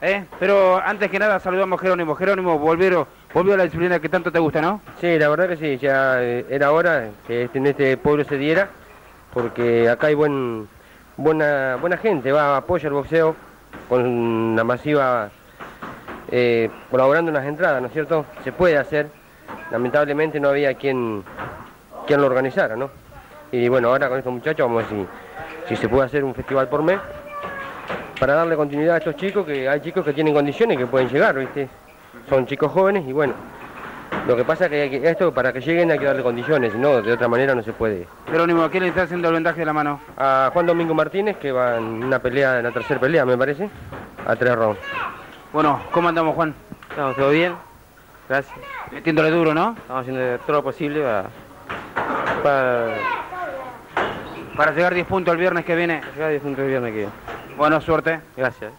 ¿eh? pero antes que nada saludamos a Jerónimo. Jerónimo, volvió, volvió a la disciplina que tanto te gusta, ¿no? Sí, la verdad que sí, ya eh, era hora que este- en este pueblo se diera, porque acá hay buen, buena, buena gente, va, apoya el boxeo con una masiva, eh, colaborando en las entradas, ¿no es cierto? Se puede hacer, lamentablemente no había quien, quien lo organizara, ¿no? Y bueno, ahora con estos muchachos vamos a ver si, si se puede hacer un festival por mes, para darle continuidad a estos chicos, que hay chicos que tienen condiciones que pueden llegar, ¿viste? Son chicos jóvenes y bueno, lo que pasa es que, esto para que lleguen hay que darle condiciones, si no, de otra manera no se puede. Jerónimo, ¿quién le está haciendo el vendaje de la mano? A Juan Domingo Martínez, que va en una pelea, en la tercera pelea, me parece, a tres rounds. Bueno, ¿cómo andamos, Juan? Estamos todo bien, gracias. Metiéndole duro, ¿no? Estamos haciendo todo lo posible para, para Para llegar 10 puntos el viernes que viene. llegar a 10 puntos de viernes que Buena suerte. Gracias.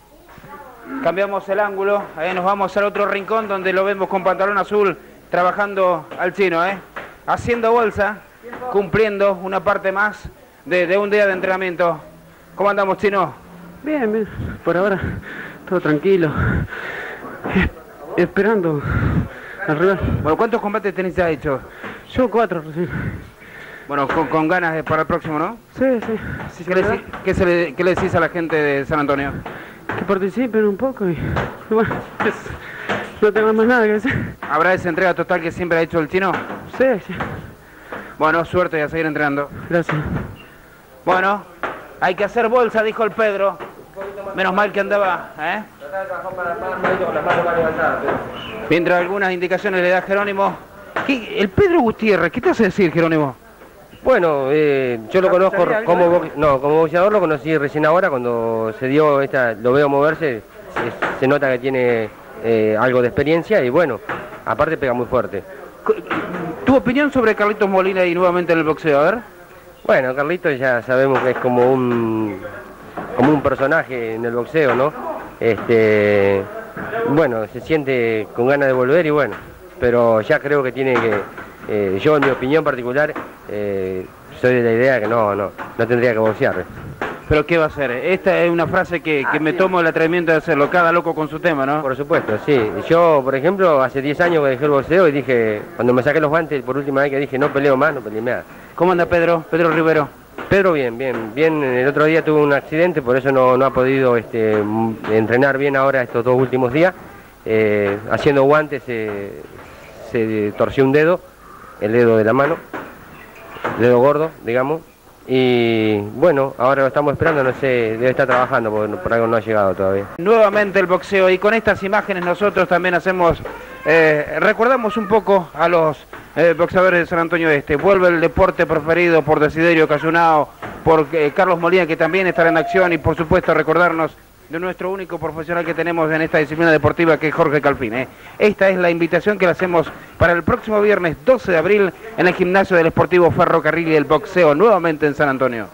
Cambiamos el ángulo, ahí nos vamos al otro rincón donde lo vemos con pantalón azul trabajando al chino, ¿eh? Haciendo bolsa, cumpliendo una parte más de, de un día de entrenamiento. ¿Cómo andamos, chino? Bien, bien, por ahora todo tranquilo. Es- Esperando al rival. Bueno, ¿cuántos combates tenés ya hechos? Yo cuatro recién. Bueno, con, con ganas de- para el próximo, ¿no? Sí, sí. sí ¿Qué le, qué se le- qué le decís a la gente de San Antonio? Que participen un poco y, bueno, es- no tengo más nada que decir. ¿Habrá esa entrega total que siempre ha hecho el chino? Sí, sí. Bueno, suerte y a seguir entrenando. Gracias. Bueno, hay que hacer bolsa, dijo el Pedro. Menos mal que andaba, ¿eh? Mientras algunas indicaciones le da Jerónimo. ¿Qué- el Pedro Gutiérrez, ¿qué te hace decir, Jerónimo? Bueno, eh, yo lo conozco como, box- no, como boxeador, lo conocí recién ahora, cuando se dio esta, lo veo moverse, se, se nota que tiene eh, algo de experiencia y bueno, aparte pega muy fuerte. ¿Tu opinión sobre Carlitos Molina y nuevamente en el boxeo? A ver. Bueno, Carlitos ya sabemos que es como un como un personaje en el boxeo, ¿no? Este, bueno, se siente con ganas de volver y bueno, pero ya creo que tiene que, eh, yo en mi opinión particular, eh, soy de la idea que no, no, no tendría que boxear. ¿Pero qué va a hacer? Esta es una frase que, que me tomo el atrevimiento de hacerlo, cada loco con su tema, ¿no? Por supuesto, sí. Yo, por ejemplo, hace 10 años que dejé el boxeo y dije, cuando me saqué los guantes por última vez que dije no peleo más, no peleé más. ¿Cómo anda Pedro? Pedro Rivero. Pedro bien, bien, bien. El otro día tuvo un accidente, por eso no, no ha podido este, m- entrenar bien ahora estos dos últimos días. Eh, haciendo guantes se, se torció un dedo, el dedo de la mano, dedo gordo, digamos. Y bueno, ahora lo estamos esperando, no sé, debe estar trabajando, por algo no ha llegado todavía. Nuevamente el boxeo y con estas imágenes nosotros también hacemos, eh, recordamos un poco a los eh, boxeadores de San Antonio Este. Vuelve el deporte preferido por Desiderio Cayunao, por eh, Carlos Molina que también estará en acción y por supuesto recordarnos de nuestro único profesional que tenemos en esta disciplina deportiva que es Jorge Calfín. ¿eh? Esta es la invitación que le hacemos para el próximo viernes 12 de abril en el gimnasio del Esportivo Ferrocarril y el boxeo nuevamente en San Antonio.